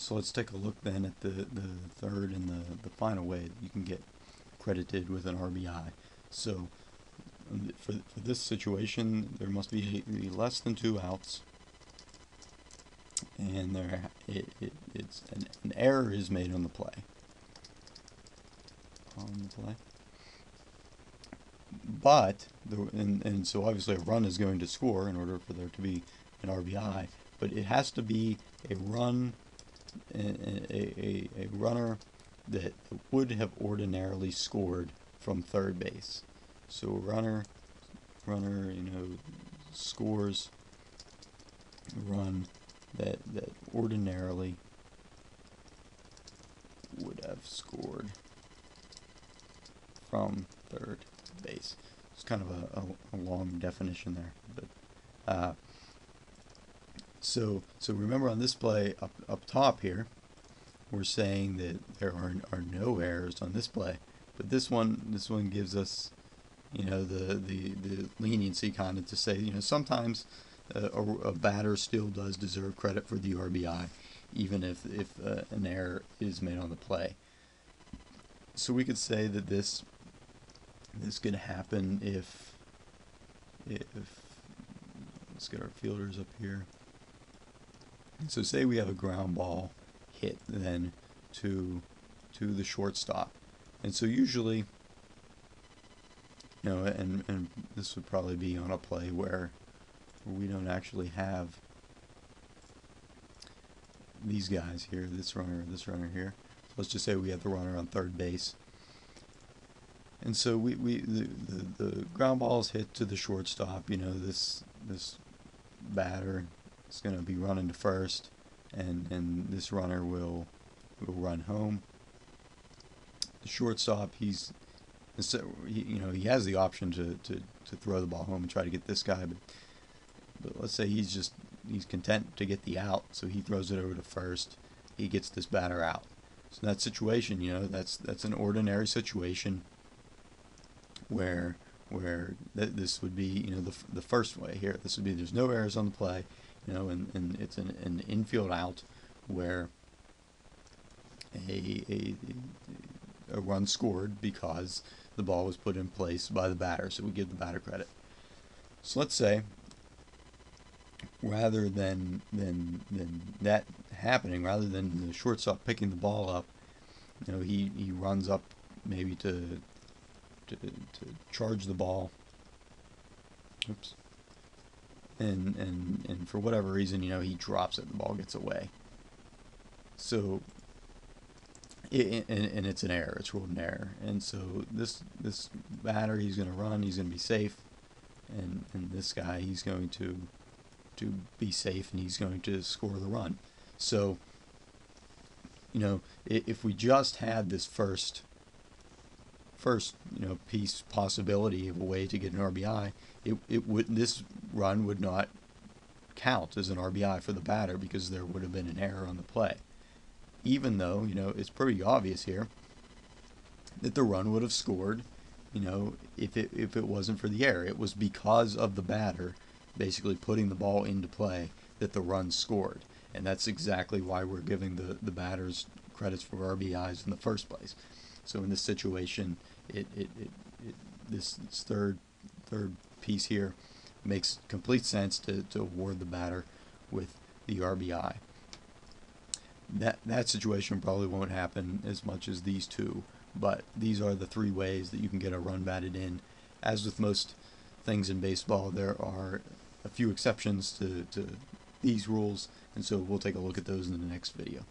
So let's take a look then at the, the third and the, the final way that you can get credited with an RBI. So um, for, for this situation, there must be less than two outs, and there it, it, it's an, an error is made on the play. On the play. But the, and, and so obviously a run is going to score in order for there to be an RBI, but it has to be a run a, a, a runner that would have ordinarily scored from third base. So a runner, runner, you know, scores run that that ordinarily would have scored from third base. It's kind of a, a, a long definition there, but uh, so, so remember on this play up, up top here, we're saying that there are, are no errors on this play, but this one, this one gives us, you know, the, the, the leniency kind of to say, you know, sometimes uh, a, a, batter still does deserve credit for the RBI, even if, if uh, an error is made on the play. So we could say that this, this could happen if, if, let's get our fielders up here. So say we have a ground ball hit then to to the shortstop. And so usually you know, and, and this would probably be on a play where we don't actually have these guys here, this runner, this runner here. So let's just say we have the runner on third base. And so we, we the, the, the ground ball is hit to the shortstop, you know, this this batter is going to be running to first, and and this runner will will run home. The shortstop, he's you know he has the option to, to, to throw the ball home and try to get this guy, but but let's say he's just he's content to get the out, so he throws it over to first. He gets this batter out. So that situation, you know, that's that's an ordinary situation where where th this would be, you know, the, the first way here. This would be there's no errors on the play you know, and, and it's an, an infield out where a, a, a run scored because the ball was put in place by the batter, so we give the batter credit. So let's say rather than than than that happening, rather than the shortstop picking the ball up, you know, he, he runs up maybe to to, to charge the ball. Oops and and and for whatever reason, you know, he drops it, the ball gets away. So, it, and, and it's an error. It's ruled an error. And so this this batter, he's going to run. He's going to be safe, and and this guy, he's going to to be safe, and he's going to score the run. So, you know, if we just had this first first you know piece possibility of a way to get an RBI, it, it would this run would not count as an RBI for the batter because there would have been an error on the play. Even though you know it's pretty obvious here that the run would have scored, you know, if it if it wasn't for the error, it was because of the batter basically putting the ball into play that the run scored, and that's exactly why we're giving the the batters credits for RBIs in the first place. So in this situation, it, it, it, it this, this third third piece here makes complete sense to, to award the batter with the RBI. That that situation probably won't happen as much as these two, but these are the three ways that you can get a run batted in. As with most things in baseball, there are a few exceptions to, to these rules, and so we'll take a look at those in the next video.